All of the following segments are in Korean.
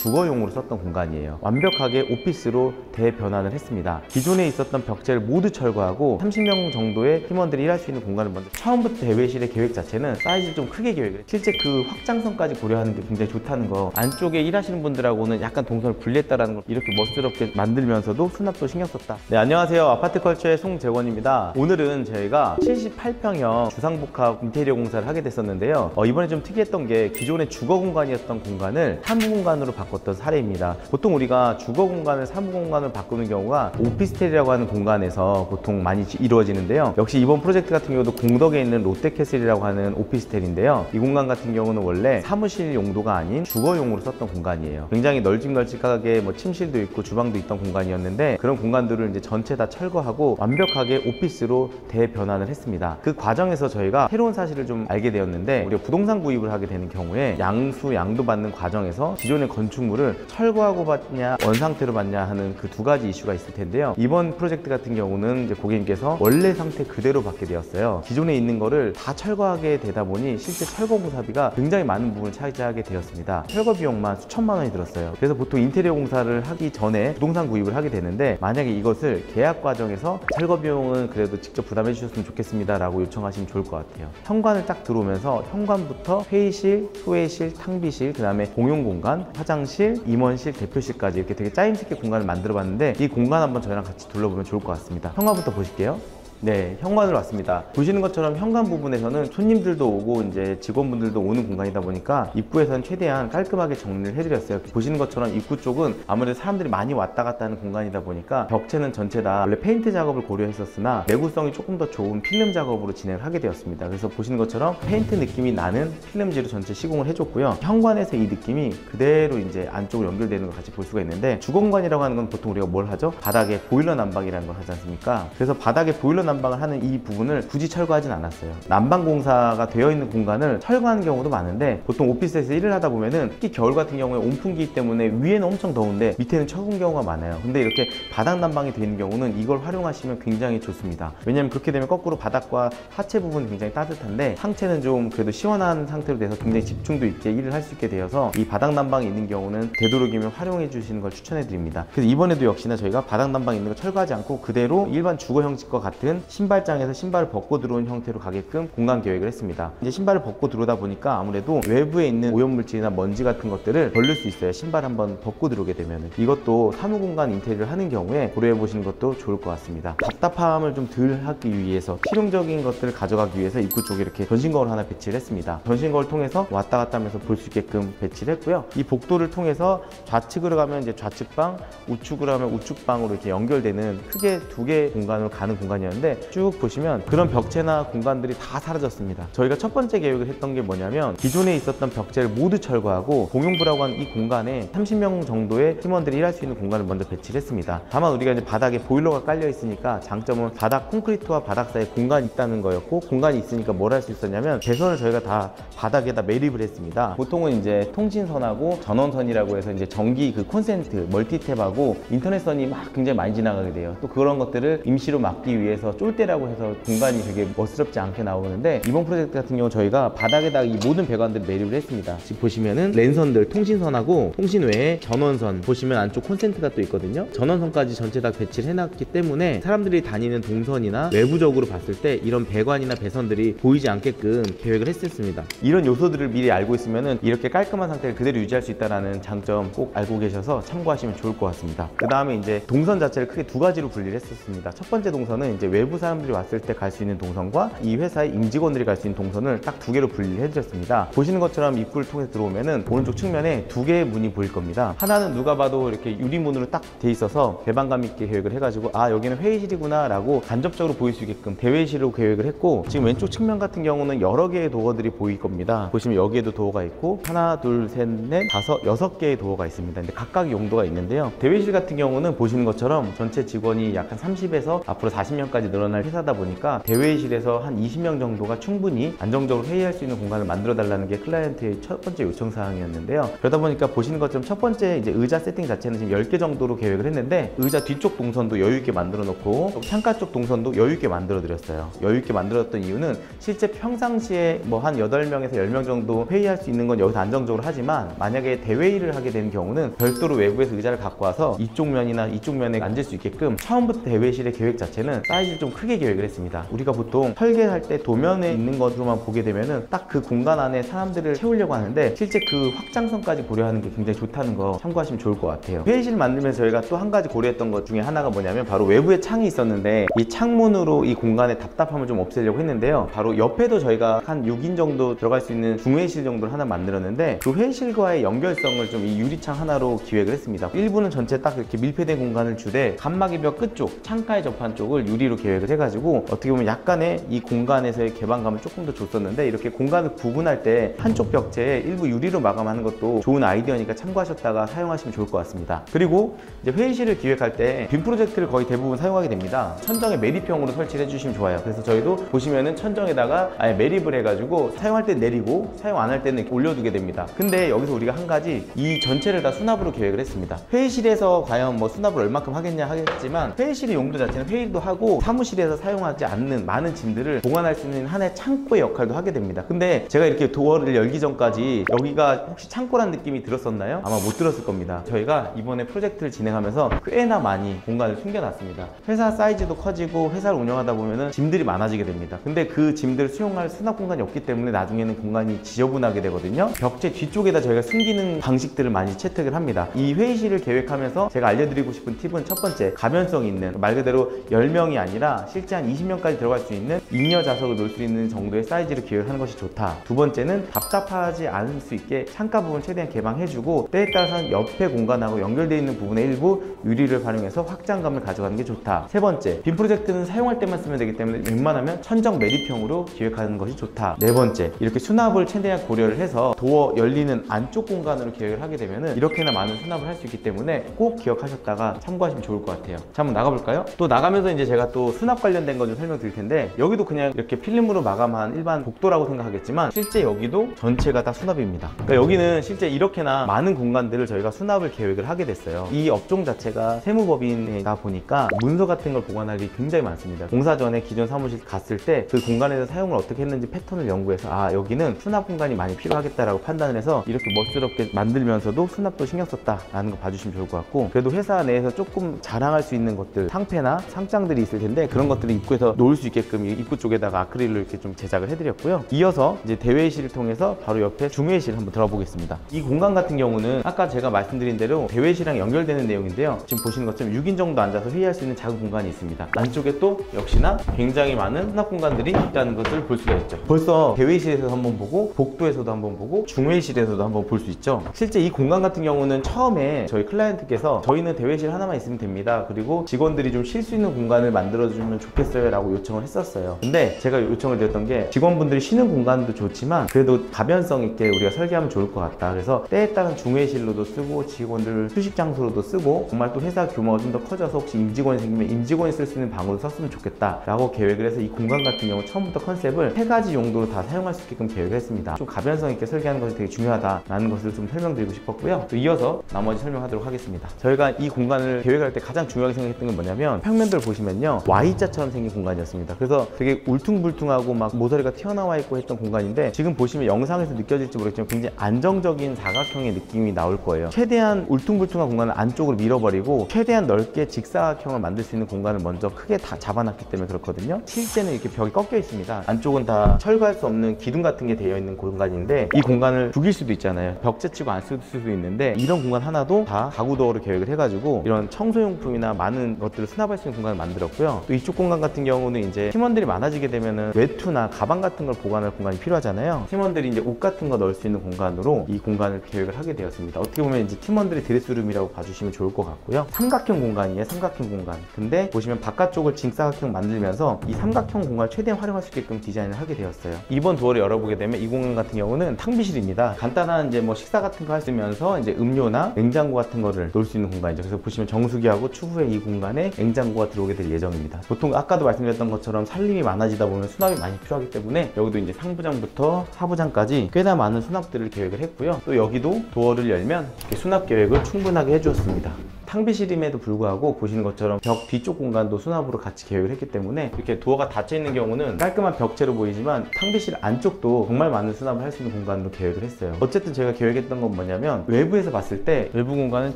주거용으로 썼던 공간이에요. 완벽하게 오피스로 대변환을 했습니다. 기존에 있었던 벽체를 모두 철거하고 30명 정도의 팀원들이 일할 수 있는 공간을 먼저 처음부터 대회실의 계획 자체는 사이즈를 좀 크게 계획을 실제 그 확장성까지 고려하는 게 굉장히 좋다는 거 안쪽에 일하시는 분들하고는 약간 동선을 분리했다라는 걸 이렇게 멋스럽게 만들면서도 수납도 신경 썼다. 네 안녕하세요 아파트 컬처의 송재원입니다. 오늘은 저희가 78평형 주상복합 인테리어 공사를 하게 됐었는데요. 어, 이번에 좀 특이했던 게 기존의 주거 공간이었던 공간을 사무 공간으로 바 꿨던 사례입니다. 보통 우리가 주거 공간을 사무 공간으로 바꾸는 경우가 오피스텔이라고 하는 공간에서 보통 많이 지- 이루어지는데요. 역시 이번 프로젝트 같은 경우도 공덕에 있는 롯데캐슬이라고 하는 오피스텔인데요. 이 공간 같은 경우는 원래 사무실 용도가 아닌 주거용으로 썼던 공간이에요. 굉장히 널찍널찍하게 뭐 침실도 있고 주방도 있던 공간이었는데 그런 공간들을 이제 전체 다 철거하고 완벽하게 오피스로 대변환을 했습니다. 그 과정에서 저희가 새로운 사실을 좀 알게 되었는데 우리가 부동산 구입을 하게 되는 경우에 양수 양도 받는 과정에서 기존의 건축 물을 철거하고 받냐 원상태로 받냐 하는 그 두 가지 이슈가 있을 텐데요. 이번 프로젝트 같은 경우는 이제 고객님께서 원래 상태 그대로 받게 되었어요. 기존에 있는 거를 다 철거하게 되다 보니 실제 철거 공사비가 굉장히 많은 부분을 차지하게 되었습니다. 철거 비용만 수천만 원이 들었어요. 그래서 보통 인테리어 공사를 하기 전에 부동산 구입을 하게 되는데 만약에 이것을 계약 과정에서 철거 비용은 그래도 직접 부담해 주셨으면 좋겠습니다 라고 요청하시면 좋을 것 같아요. 현관을 딱 들어오면서 현관부터 회의실, 소회실, 탕비실, 그 다음에 공용 공간, 화장실, 임원실, 대표실까지 이렇게 되게 짜임새게 공간을 만들어 봤는데 이 공간 한번 저희랑 같이 둘러보면 좋을 것 같습니다. 현관부터 보실게요. 네, 현관으로 왔습니다. 보시는 것처럼 현관 부분에서는 손님들도 오고 이제 직원분들도 오는 공간이다 보니까 입구에서는 최대한 깔끔하게 정리를 해드렸어요. 보시는 것처럼 입구 쪽은 아무래도 사람들이 많이 왔다 갔다 하는 공간이다 보니까 벽체는 전체 다 원래 페인트 작업을 고려했었으나 내구성이 조금 더 좋은 필름 작업으로 진행을 하게 되었습니다. 그래서 보시는 것처럼 페인트 느낌이 나는 필름지로 전체 시공을 해줬고요. 현관에서 이 느낌이 그대로 이제 안쪽으로 연결되는 걸 같이 볼 수가 있는데 주공간이라고 하는 건 보통 우리가 뭘 하죠? 바닥에 보일러 난방이라는 걸 하지 않습니까? 그래서 바닥에 보일러 난방을 하는 이 부분을 굳이 철거하진 않았어요. 난방 공사가 되어 있는 공간을 철거하는 경우도 많은데 보통 오피스에서 일을 하다 보면은 특히 겨울 같은 경우에 온풍기 때문에 위에는 엄청 더운데 밑에는 차가운 경우가 많아요. 근데 이렇게 바닥 난방이 되어 있는 경우는 이걸 활용하시면 굉장히 좋습니다. 왜냐하면 그렇게 되면 거꾸로 바닥과 하체 부분이 굉장히 따뜻한데 상체는 좀 그래도 시원한 상태로 돼서 굉장히 집중도 있게 일을 할 수 있게 되어서 이 바닥 난방이 있는 경우는 되도록이면 활용해 주시는 걸 추천해 드립니다. 그래서 이번에도 역시나 저희가 바닥 난방 있는 거 철거하지 않고 그대로 일반 주거 형식과 같은 신발장에서 신발을 벗고 들어온 형태로 가게끔 공간 계획을 했습니다. 이제 신발을 벗고 들어오다 보니까 아무래도 외부에 있는 오염물질이나 먼지 같은 것들을 버릴 수 있어요. 신발 한번 벗고 들어오게 되면 이것도 사무공간 인테리어를 하는 경우에 고려해 보시는 것도 좋을 것 같습니다. 답답함을 좀 덜 하기 위해서 실용적인 것들을 가져가기 위해서 입구 쪽에 이렇게 전신 거울 하나 배치를 했습니다. 전신 거울 통해서 왔다 갔다 하면서 볼 수 있게끔 배치를 했고요. 이 복도를 통해서 좌측으로 가면 이제 좌측방, 우측으로 가면 우측방으로 이렇게 연결되는 크게 두 개의 공간으로 가는 공간이었는데 쭉 보시면 그런 벽체나 공간들이 다 사라졌습니다. 저희가 첫 번째 계획을 했던 게 뭐냐면 기존에 있었던 벽체를 모두 철거하고 공용부라고 하는 이 공간에 30명 정도의 팀원들이 일할 수 있는 공간을 먼저 배치를 했습니다. 다만 우리가 이제 바닥에 보일러가 깔려 있으니까 장점은 바닥 콘크리트와 바닥 사이에 공간이 있다는 거였고 공간이 있으니까 뭘 할 수 있었냐면 배선을 저희가 다 바닥에다 매립을 했습니다. 보통은 이제 통신선하고 전원선이라고 해서 이제 전기 그 콘센트, 멀티탭하고 인터넷선이 막 굉장히 많이 지나가게 돼요. 또 그런 것들을 임시로 막기 위해서 쫄대라고 해서 공간이 되게 멋스럽지 않게 나오는데 이번 프로젝트 같은 경우 저희가 바닥에다가 이 모든 배관들을 매립을 했습니다. 지금 보시면은 랜선들 통신선하고 통신 외에 전원선 보시면 안쪽 콘센트가 또 있거든요. 전원선까지 전체 다 배치를 해놨기 때문에 사람들이 다니는 동선이나 외부적으로 봤을 때 이런 배관이나 배선들이 보이지 않게끔 계획을 했었습니다. 이런 요소들을 미리 알고 있으면은 이렇게 깔끔한 상태를 그대로 유지할 수 있다는 장점 꼭 알고 계셔서 참고하시면 좋을 것 같습니다. 그 다음에 이제 동선 자체를 크게 두 가지로 분리를 했었습니다. 첫 번째 동선은 이제 외부 사람들이 왔을 때 갈 수 있는 동선과 이 회사의 임직원들이 갈 수 있는 동선을 딱 두 개로 분리를 해드렸습니다. 보시는 것처럼 입구를 통해 들어오면은 오른쪽 측면에 두 개의 문이 보일 겁니다. 하나는 누가 봐도 이렇게 유리문으로 딱 돼 있어서 개방감 있게 계획을 해가지고 아 여기는 회의실이구나 라고 간접적으로 보일 수 있게끔 대회의실로 계획을 했고 지금 왼쪽 측면 같은 경우는 여러 개의 도어들이 보일 겁니다. 보시면 여기에도 도어가 있고 하나, 둘, 셋, 넷, 다섯, 여섯 개의 도어가 있습니다. 근데 각각 용도가 있는데요. 대회실 같은 경우는 보시는 것처럼 전체 직원이 약 한 30에서 앞으로 40명까지 늘어날 회사다 보니까 대회의실에서 한 20명 정도가 충분히 안정적으로 회의할 수 있는 공간을 만들어 달라는 게 클라이언트의 첫 번째 요청 사항이었는데요. 그러다 보니까 보시는 것처럼 첫 번째 이제 의자 세팅 자체는 지금 10개 정도로 계획을 했는데 의자 뒤쪽 동선도 여유 있게 만들어 놓고 또 창가 쪽 동선도 여유 있게 만들어 드렸어요. 여유 있게 만들었던 이유는 실제 평상시에 뭐 한 8명에서 10명 정도 회의할 수 있는 건 여기서 안정적으로 하지만 만약에 대회의를 하게 되는 경우는 별도로 외부에서 의자를 갖고 와서 이쪽 면이나 이쪽 면에 앉을 수 있게끔 처음부터 대회실의 계획 자체는 사이즈를 좀 크게 계획을 했습니다. 우리가 보통 설계할 때 도면에 있는 것으로만 보게 되면은 딱 그 공간 안에 사람들을 채우려고 하는데 실제 그 확장성까지 고려하는 게 굉장히 좋다는 거 참고하시면 좋을 것 같아요. 회의실 만들면서 저희가 또 한 가지 고려했던 것 중에 하나가 뭐냐면 바로 외부에 창이 있었는데 이 창문으로 이 공간의 답답함을 좀 없애려고 했는데요. 바로 옆에도 저희가 한 6인 정도 들어갈 수 있는 중회의실 정도를 하나 만들었는데 그 회의실과의 연결성을 좀 이 유리창 하나로 기획을 했습니다. 일부는 전체 딱 이렇게 밀폐된 공간을 주되 간막이벽 끝쪽 창가에 접한 쪽을 유리로 계획 을 해가지고 어떻게 보면 약간의 이 공간에서의 개방감을 조금 더 줬었는데 이렇게 공간을 구분할 때 한쪽 벽체에 일부 유리로 마감하는 것도 좋은 아이디어니까 참고하셨다가 사용하시면 좋을 것 같습니다. 그리고 이제 회의실을 기획할 때 빔 프로젝트를 거의 대부분 사용하게 됩니다. 천정에 매립형으로 설치를 해주시면 좋아요. 그래서 저희도 보시면은 천정에다가 아예 매립을 해가지고 사용할 때 내리고 사용 안 할 때는 올려두게 됩니다. 근데 여기서 우리가 한 가지 이 전체를 다 수납으로 계획을 했습니다. 회의실에서 과연 뭐 수납을 얼마큼 하겠냐 하겠지만 회의실의 용도 자체는 회의도 하고 사무 실에서 사용하지 않는 많은 짐들을 보관할 수 있는 하나의 창고의 역할도 하게 됩니다. 근데 제가 이렇게 도어를 열기 전까지 여기가 혹시 창고란 느낌이 들었었나요? 아마 못 들었을 겁니다. 저희가 이번에 프로젝트를 진행하면서 꽤나 많이 공간을 숨겨놨습니다. 회사 사이즈도 커지고 회사를 운영하다 보면은 짐들이 많아지게 됩니다. 근데 그 짐들을 수용할 수납 공간이 없기 때문에 나중에는 공간이 지저분하게 되거든요. 벽체 뒤쪽에다 저희가 숨기는 방식들을 많이 채택을 합니다. 이 회의실을 계획하면서 제가 알려드리고 싶은 팁은 첫 번째 가변성 있는 말 그대로 10명이 아니라 실제 한 20명까지 들어갈 수 있는 잉여 좌석을 놓을 수 있는 정도의 사이즈를 기획하는 것이 좋다. 두 번째는 답답하지 않을 수 있게 창가 부분 최대한 개방해주고 때에 따라서는 옆에 공간하고 연결되어 있는 부분의 일부 유리를 활용해서 확장감을 가져가는 게 좋다. 세 번째, 빔 프로젝트는 사용할 때만 쓰면 되기 때문에 웬만하면 천정 매립형으로 기획하는 것이 좋다. 네 번째, 이렇게 수납을 최대한 고려를 해서 도어 열리는 안쪽 공간으로 계획을 하게 되면은 이렇게나 많은 수납을 할 수 있기 때문에 꼭 기억하셨다가 참고하시면 좋을 것 같아요. 자, 한번 나가볼까요? 또 나가면서 이제 제가 또 수납 관련된 거좀 설명드릴 텐데 여기도 그냥 이렇게 필름으로 마감한 일반 복도라고 생각하겠지만 실제 여기도 전체가 다 수납입니다. 그러니까 여기는 실제 이렇게나 많은 공간들을 저희가 수납을 계획을 하게 됐어요. 이 업종 자체가 세무법인이다 보니까 문서 같은 걸 보관할 일이 굉장히 많습니다. 공사 전에 기존 사무실 갔을 때 그 공간에서 사용을 어떻게 했는지 패턴을 연구해서 아 여기는 수납 공간이 많이 필요하겠다라고 판단을 해서 이렇게 멋스럽게 만들면서도 수납도 신경 썼다라는 거 봐주시면 좋을 것 같고 그래도 회사 내에서 조금 자랑할 수 있는 것들 상패나 상장들이 있을 텐데 그런 것들을 입구에서 놓을 수 있게끔 이 입구 쪽에다가 아크릴로 이렇게 좀 제작을 해드렸고요. 이어서 이제 대회의실을 통해서 바로 옆에 중회의실 한번 들어보겠습니다. 이 공간 같은 경우는 아까 제가 말씀드린 대로 대회의실이랑 연결되는 내용인데요. 지금 보시는 것처럼 6인 정도 앉아서 회의할 수 있는 작은 공간이 있습니다. 안쪽에 또 역시나 굉장히 많은 수납 공간들이 있다는 것을 볼 수가 있죠. 벌써 대회의실에서 한번 보고 복도에서도 한번 보고 중회의실에서도 한번 볼 수 있죠. 실제 이 공간 같은 경우는 처음에 저희 클라이언트께서 저희는 대회실 하나만 있으면 됩니다. 그리고 직원들이 좀 쉴 수 있는 공간을 만들어주면 좋겠어요 라고 요청을 했었어요. 근데 제가 요청을 드렸던 게 직원분들이 쉬는 공간도 좋지만 그래도 가변성 있게 우리가 설계하면 좋을 것 같다. 그래서 때에 따른 중회실로도 쓰고 직원들 휴식 장소로도 쓰고 정말 또 회사 규모가 좀 더 커져서 혹시 임직원이 생기면 임직원이 쓸 수 있는 방으로 썼으면 좋겠다 라고 계획을 해서 이 공간 같은 경우 처음부터 컨셉을 세 가지 용도로 다 사용할 수 있게끔 계획을 했습니다. 좀 가변성 있게 설계하는 것이 되게 중요하다라는 것을 좀 설명드리고 싶었고요. 또 이어서 나머지 설명하도록 하겠습니다. 저희가 이 공간을 계획할 때 가장 중요하게 생각했던 건 뭐냐면 평면들 보시면요 Y자처럼 생긴 공간이었습니다. 그래서 되게 울퉁불퉁하고 막 모서리가 튀어나와 있고 했던 공간인데 지금 보시면 영상에서 느껴질지 모르겠지만 굉장히 안정적인 사각형의 느낌이 나올 거예요. 최대한 울퉁불퉁한 공간을 안쪽으로 밀어버리고 최대한 넓게 직사각형을 만들 수 있는 공간을 먼저 크게 다 잡아놨기 때문에 그렇거든요. 실제는 이렇게 벽이 꺾여 있습니다. 안쪽은 다 철거할 수 없는 기둥 같은 게 되어 있는 공간인데 이 공간을 죽일 수도 있잖아요. 벽 재치고 안 쓸 수도 있는데 이런 공간 하나도 다 가구 도어로 계획을 해가지고 이런 청소용품이나 많은 것들을 수납할 수 있는 공간을 만들었고요. 또 이쪽 공간 같은 경우는 이제 팀원들이 많아지게 되면은 외투나 가방 같은 걸 보관할 공간이 필요하잖아요. 팀원들이 이제 옷 같은 거 넣을 수 있는 공간으로 이 공간을 계획을 하게 되었습니다. 어떻게 보면 이제 팀원들의 드레스룸이라고 봐주시면 좋을 것 같고요. 삼각형 공간이에요. 삼각형 공간. 근데 보시면 바깥쪽을 직사각형 만들면서 이 삼각형 공간을 최대한 활용할 수 있게끔 디자인을 하게 되었어요. 이번 도어를 열어보게 되면 이 공간 같은 경우는 탕비실입니다. 간단한 이제 뭐 식사 같은 거 하시면서 이제 음료나 냉장고 같은 거를 놓을 수 있는 공간이죠. 그래서 보시면 정수기하고 추후에 이 공간에 냉장고가 들어오게 될 예정입니다. 보통 아까도 말씀드렸던 것처럼 살림이 많아지다 보면 수납이 많이 필요하기 때문에 여기도 이제 상부장부터 하부장까지 꽤나 많은 수납들을 계획을 했고요. 또 여기도 도어를 열면 수납 계획을 충분하게 해주었습니다. 탕비실임에도 불구하고 보시는 것처럼 벽 뒤쪽 공간도 수납으로 같이 계획을 했기 때문에 이렇게 도어가 닫혀 있는 경우는 깔끔한 벽체로 보이지만 탕비실 안쪽도 정말 많은 수납을 할 수 있는 공간으로 계획을 했어요. 어쨌든 제가 계획했던 건 뭐냐면 외부에서 봤을 때 외부 공간은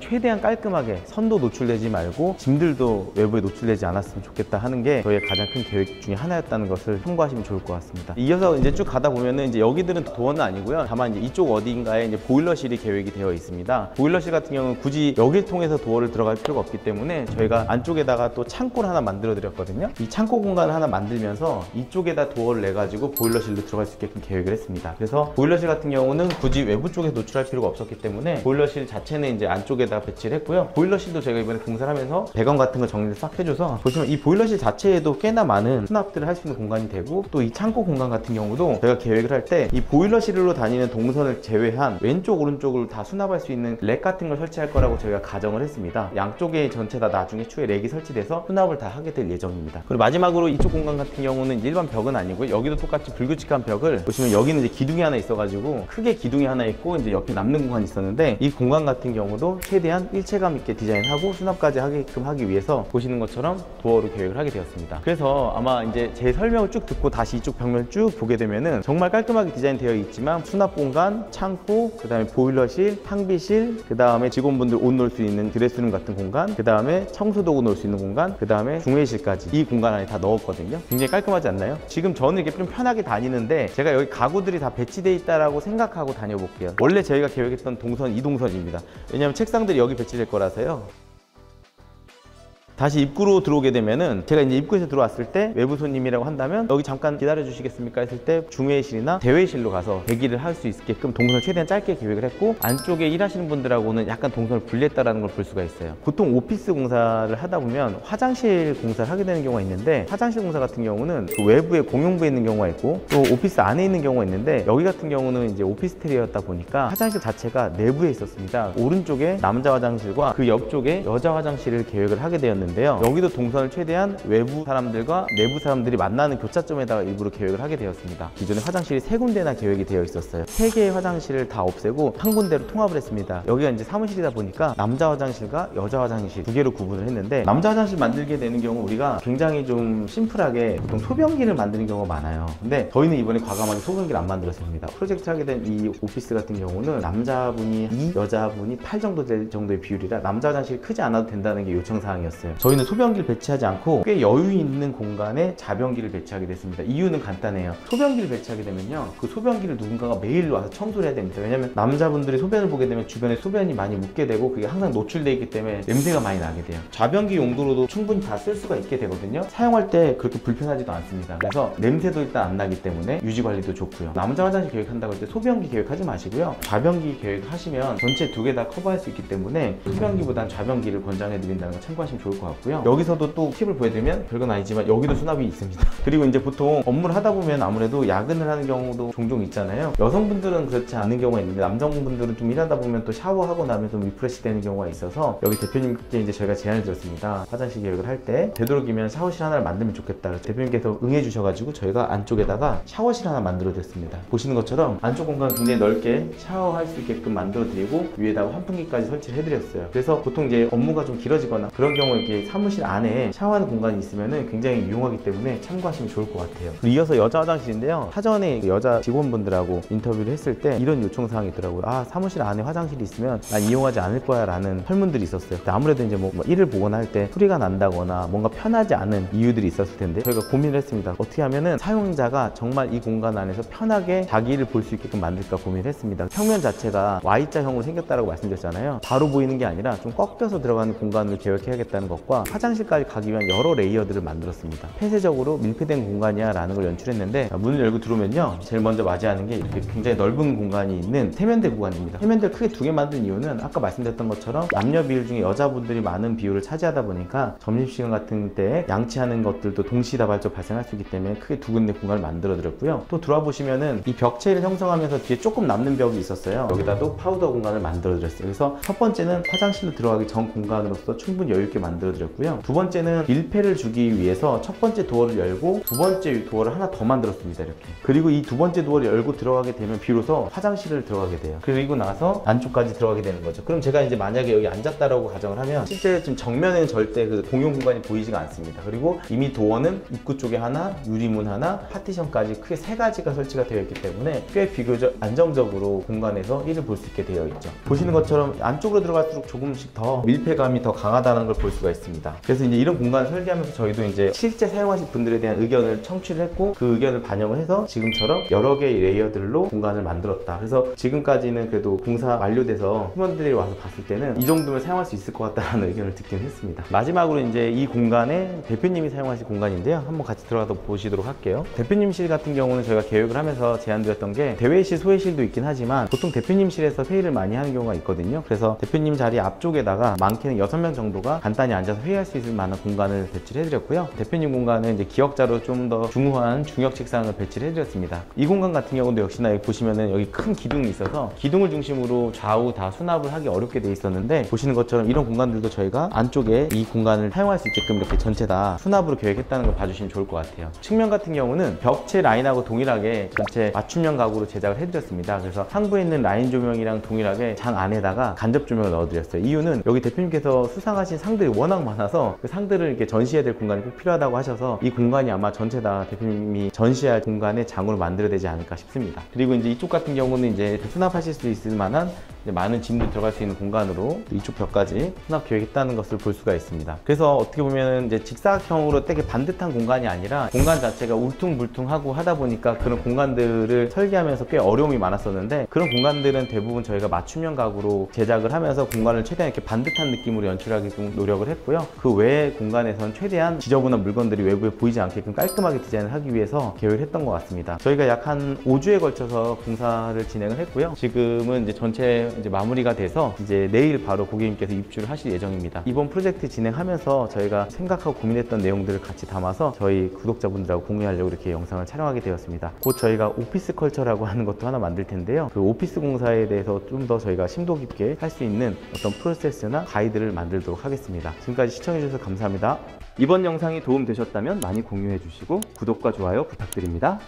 최대한 깔끔하게 선도 노출되지 말고 짐들도 외부에 노출되지 않았으면 좋겠다 하는 게 저희의 가장 큰 계획 중에 하나였다는 것을 참고하시면 좋을 것 같습니다. 이어서 이제 쭉 가다 보면은 이제 여기들은 도어는 아니고요. 다만 이제 이쪽 어디인가에 이제 보일러실이 계획이 되어 있습니다. 보일러실 같은 경우는 굳이 여기를 통해서 도어를 들어갈 필요가 없기 때문에 저희가 안쪽에다가 또 창고를 하나 만들어 드렸거든요. 이 창고 공간을 하나 만들면서 이쪽에다 도어를 내 가지고 보일러실로 들어갈 수 있게끔 계획을 했습니다. 그래서 보일러실 같은 경우는 굳이 외부 쪽에 노출할 필요가 없었기 때문에 보일러실 자체는 이제 안쪽에다 배치를 했고요. 보일러실도 저희가 이번에 공사를 하면서 배관 같은 거 정리를 싹 해줘서 보시면 이 보일러실 자체에도 꽤나 많은 수납들을 할 수 있는 공간이 되고 또 이 창고 공간 같은 경우도 저희가 계획을 할 때 이 보일러실로 다니는 동선을 제외한 왼쪽 오른쪽을 다 수납할 수 있는 랙 같은 걸 설치할 거라고 저희가 가정을 했습니다. 양쪽에 전체 다 나중에 추후에 랙이 설치돼서 수납을 다 하게 될 예정입니다. 그리고 마지막으로 이쪽 공간 같은 경우는 일반 벽은 아니고요. 여기도 똑같이 불규칙한 벽을 보시면 여기는 이제 기둥이 하나 있어가지고 크게 기둥이 하나 있고 이제 옆에 남는 공간이 있었는데 이 공간 같은 경우도 최대한 일체감 있게 디자인하고 수납까지 하게끔 하기 위해서 보시는 것처럼 도어로 계획을 하게 되었습니다. 그래서 아마 이제 제 설명을 쭉 듣고 다시 이쪽 벽면 쭉 보게 되면은 정말 깔끔하게 디자인되어 있지만 수납 공간, 창고, 그 다음에 보일러실, 탕비실, 그 다음에 직원분들 옷 놓을 수 있는 드레스 룸 같은 공간, 그 다음에 청소도구 놓을 수 있는 공간, 그 다음에 중회의실까지 이 공간 안에 다 넣었거든요. 굉장히 깔끔하지 않나요? 지금 저는 이렇게 좀 편하게 다니는데 제가 여기 가구들이 다 배치되어 있다라고 생각하고 다녀볼게요. 원래 저희가 계획했던 동선 이 동선입니다. 왜냐하면 책상들이 여기 배치될 거라서요. 다시 입구로 들어오게 되면은 제가 이제 입구에서 들어왔을 때 외부 손님이라고 한다면 여기 잠깐 기다려 주시겠습니까 했을 때 중회실이나 대회실로 가서 대기를 할 수 있게끔 동선을 최대한 짧게 계획을 했고 안쪽에 일하시는 분들하고는 약간 동선을 분리했다라는 걸 볼 수가 있어요. 보통 오피스 공사를 하다 보면 화장실 공사를 하게 되는 경우가 있는데 화장실 공사 같은 경우는 그 외부에 공용부에 있는 경우가 있고 또 오피스 안에 있는 경우가 있는데 여기 같은 경우는 이제 오피스텔이었다 보니까 화장실 자체가 내부에 있었습니다. 오른쪽에 남자 화장실과 그 옆쪽에 여자 화장실을 계획을 하게 되었는데 있는데요. 여기도 동선을 최대한 외부 사람들과 내부 사람들이 만나는 교차점에다가 일부러 계획을 하게 되었습니다. 기존에 화장실이 세 군데나 계획이 되어 있었어요. 세 개의 화장실을 다 없애고 한 군데로 통합을 했습니다. 여기가 이제 사무실이다 보니까 남자 화장실과 여자 화장실 두 개로 구분을 했는데 남자 화장실 만들게 되는 경우 우리가 굉장히 좀 심플하게 보통 소변기를 만드는 경우가 많아요. 근데 저희는 이번에 과감하게 소변기를 안 만들었습니다. 프로젝트 하게 된 이 오피스 같은 경우는 남자분이 2, 여자분이 8 정도 될 정도의 비율이라 남자 화장실이 크지 않아도 된다는 게 요청 사항이었어요. 저희는 소변기를 배치하지 않고 꽤 여유 있는 공간에 자변기를 배치하게 됐습니다. 이유는 간단해요. 소변기를 배치하게 되면요. 그 소변기를 누군가가 매일 와서 청소를 해야 됩니다. 왜냐면 남자분들이 소변을 보게 되면 주변에 소변이 많이 묻게 되고 그게 항상 노출되어 있기 때문에 냄새가 많이 나게 돼요. 좌변기 용도로도 충분히 다 쓸 수가 있게 되거든요. 사용할 때 그렇게 불편하지도 않습니다. 그래서 냄새도 일단 안 나기 때문에 유지 관리도 좋고요. 남자 화장실 계획한다고 할 때 소변기 계획하지 마시고요. 좌변기 계획하시면 전체 두 개 다 커버할 수 있기 때문에 소변기보단 좌변기를 권장해 드린다는 걸 참고하시면 좋을 것 같 고요. 여기서도 또 팁을 보여드리면 별건 아니지만 여기도 수납이 있습니다. 그리고 이제 보통 업무를 하다 보면 아무래도 야근을 하는 경우도 종종 있잖아요. 여성분들은 그렇지 않은 경우가 있는데 남성분들은 좀 일하다 보면 또 샤워하고 나면 좀 refresh 되는 경우가 있어서 여기 대표님께 이제 저희가 제안을 드렸습니다. 화장실 계획을 할 때 되도록이면 샤워실 하나를 만들면 좋겠다. 대표님께서 응해 주셔가지고 저희가 안쪽에다가 샤워실 하나 만들어 드렸습니다. 보시는 것처럼 안쪽 공간 굉장히 넓게 샤워할 수 있게끔 만들어 드리고 위에다가 환풍기까지 설치를 해드렸어요. 그래서 보통 이제 업무가 좀 길어지거나 그런 경우에 이렇게 사무실 안에 샤워하는 공간이 있으면 굉장히 유용하기 때문에 참고하시면 좋을 것 같아요. 이어서 여자 화장실인데요. 사전에 그 여자 직원분들하고 인터뷰를 했을 때 이런 요청 사항이 있더라고요. 아 사무실 안에 화장실이 있으면 난 이용하지 않을 거야 라는 설문들이 있었어요. 아무래도 이제 뭐 일을 보거나 할 때 소리가 난다거나 뭔가 편하지 않은 이유들이 있었을 텐데 저희가 고민을 했습니다. 어떻게 하면은 사용자가 정말 이 공간 안에서 편하게 자기를 볼 수 있게끔 만들까 고민을 했습니다. 평면 자체가 Y자형으로 생겼다고 말씀드렸잖아요. 바로 보이는 게 아니라 좀 꺾여서 들어가는 공간을 계획해야겠다는 것과 화장실까지 가기 위한 여러 레이어들을 만들었습니다. 폐쇄적으로 밀폐된 공간이야 라는 걸 연출했는데 문을 열고 들어오면요. 제일 먼저 맞이하는 게 이렇게 굉장히 넓은 공간이 있는 세면대 구간입니다. 세면대 크게 두 개 만든 이유는 아까 말씀드렸던 것처럼 남녀 비율 중에 여자분들이 많은 비율을 차지하다 보니까 점심시간 같은 때 양치하는 것들도 동시다발적 발생할 수 있기 때문에 크게 두 군데 공간을 만들어 드렸고요. 또 들어와 보시면은 이 벽체를 형성하면서 뒤에 조금 남는 벽이 있었어요. 여기다도 파우더 공간을 만들어 드렸어요. 그래서 첫 번째는 화장실로 들어가기 전 공간으로서 충분히 여유 있게 만들어 보여드렸고요. 두 번째는 밀폐를 주기 위해서 첫 번째 도어를 열고 두 번째 도어를 하나 더 만들었습니다. 이렇게. 그리고 이 두 번째 도어를 열고 들어가게 되면 비로소 화장실을 들어가게 돼요. 그리고 나서 안쪽까지 들어가게 되는 거죠. 그럼 제가 이제 만약에 여기 앉았다라고 가정을 하면 실제 지금 정면에는 절대 그 공용 공간이 보이지가 않습니다. 그리고 이미 도어는 입구 쪽에 하나, 유리문 하나, 파티션까지 크게 세 가지가 설치가 되어 있기 때문에 꽤 비교적 안정적으로 공간에서 일을 볼 수 있게 되어 있죠. 보시는 것처럼 안쪽으로 들어갈수록 조금씩 더 밀폐감이 더 강하다는 걸 볼 수가 있습니다. 그래서 이제 이런 공간을 설계하면서 저희도 이제 실제 사용하실 분들에 대한 의견을 청취를 했고 그 의견을 반영을 해서 지금처럼 여러 개의 레이어들로 공간을 만들었다. 그래서 지금까지는 그래도 공사 완료돼서 팀원들이 와서 봤을 때는 이 정도면 사용할 수 있을 것 같다는 의견을 듣긴 했습니다. 마지막으로 이제 이 공간에 대표님이 사용하실 공간인데요. 한번 같이 들어가서 보시도록 할게요. 대표님실 같은 경우는 저희가 계획을 하면서 제안드렸던 게 대회의실, 소회의실도 있긴 하지만 보통 대표님실에서 회의를 많이 하는 경우가 있거든요. 그래서 대표님 자리 앞쪽에다가 많게는 6명 정도가 간단히 앉아서 회의할 수 있을 만한 공간을 배치를 해드렸고요. 대표님 공간은 이제 기역자로 좀 더 중후한 중역 책상을 배치를 해드렸습니다. 이 공간 같은 경우도 역시나 여기 보시면은 여기 큰 기둥이 있어서 기둥을 중심으로 좌우 다 수납을 하기 어렵게 돼 있었는데 보시는 것처럼 이런 공간들도 저희가 안쪽에 이 공간을 사용할 수 있게끔 이렇게 전체 다 수납으로 계획했다는 걸 봐주시면 좋을 것 같아요. 측면 같은 경우는 벽체 라인하고 동일하게 전체 맞춤형 가구로 제작을 해드렸습니다. 그래서 상부에 있는 라인 조명이랑 동일하게 장 안에다가 간접 조명을 넣어드렸어요. 이유는 여기 대표님께서 수상하신 상들이 워낙 많아서 그 상들을 이렇게 전시해야 될 공간이 꼭 필요하다고 하셔서 이 공간이 아마 전체 다 대표님이 전시할 공간의 장으로 만들어야 되지 않을까 싶습니다. 그리고 이제 이쪽 같은 경우는 이제 수납하실 수 있을 만한 많은 짐도 들어갈 수 있는 공간으로 이쪽 벽까지 수납 계획했다는 것을 볼 수가 있습니다. 그래서 어떻게 보면 이제 직사각형으로 되게 반듯한 공간이 아니라 공간 자체가 울퉁불퉁하고 하다 보니까 그런 공간들을 설계하면서 꽤 어려움이 많았었는데 그런 공간들은 대부분 저희가 맞춤형 가구로 제작을 하면서 공간을 최대한 이렇게 반듯한 느낌으로 연출하게끔 노력을 했고요. 그 외의 공간에선 최대한 지저분한 물건들이 외부에 보이지 않게끔 깔끔하게 디자인을 하기 위해서 계획을 했던 것 같습니다. 저희가 약 한 5주에 걸쳐서 공사를 진행을 했고요. 지금은 이제 전체 이제 마무리가 돼서 이제 내일 바로 고객님께서 입주를 하실 예정입니다. 이번 프로젝트 진행하면서 저희가 생각하고 고민했던 내용들을 같이 담아서 저희 구독자분들하고 공유하려고 이렇게 영상을 촬영하게 되었습니다. 곧 저희가 오피스 컬처라고 하는 것도 하나 만들 텐데요. 그 오피스 공사에 대해서 좀 더 저희가 심도 깊게 할 수 있는 어떤 프로세스나 가이드를 만들도록 하겠습니다. 지금까지 시청해주셔서 감사합니다. 이번 영상이 도움되셨다면 많이 공유해 주시고 구독과 좋아요 부탁드립니다.